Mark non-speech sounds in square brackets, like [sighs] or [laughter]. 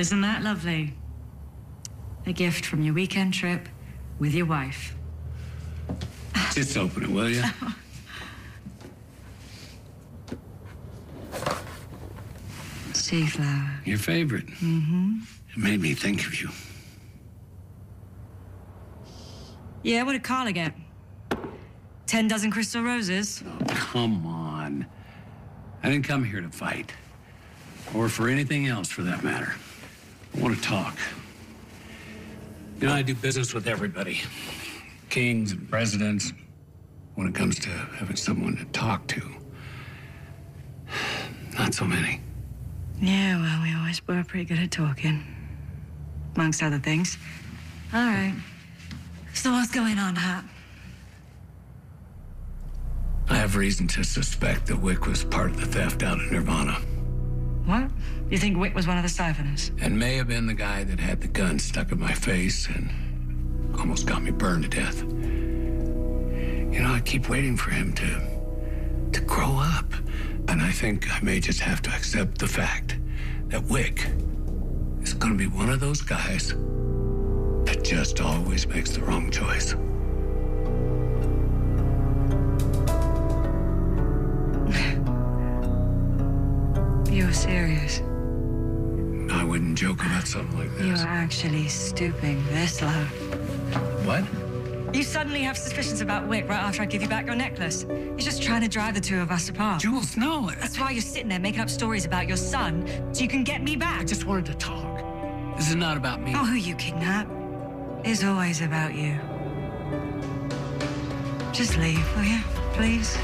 isn't that lovely? A gift from your weekend trip with your wife. [laughs] Just open it, will you? Sea flower. Your favorite. Mm-hmm. It made me think of you. Yeah, what did Carla get? Ten dozen crystal roses? Oh, come on. I didn't come here to fight. Or for anything else, for that matter. I talk. You know, I do business with everybody kings and presidents. When it comes to having someone to talk to, [sighs] not so many. Yeah, well, we always were pretty good at talking. Amongst other things. All right. So what's going on, Hap? I have reason to suspect that Wick was part of the theft out of Nirvana. What? You think Wick was one of the siphoners? And may have been the guy that had the gun stuck in my face and almost got me burned to death. You know, I keep waiting for him to to grow up. And I think I may just have to accept the fact that Wick is gonna be one of those guys that just always makes the wrong choice. You're serious. I wouldn't joke about something like this. You're actually stooping this low. What? You suddenly have suspicions about Wick right after I give you back your necklace. You're just trying to drive the two of us apart. Jules, no. That's why you're sitting there making up stories about your son so you can get me back. I just wanted to talk. This is not about me. Oh, who you kidnap is always about you. Just leave, will you? Please?